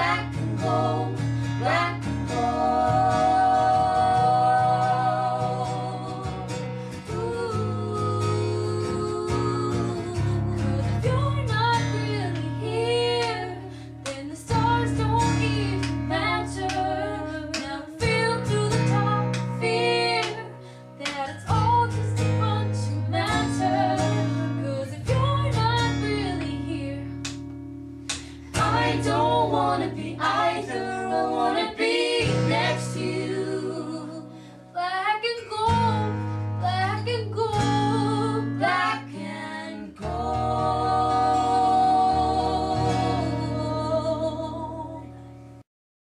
black and gold, black and gold. Ooh, if you're not really here, then the stars don't even matter. Now I feel through the top fear, that it's all just a bunch of if you're not really here, I don't wanna be out.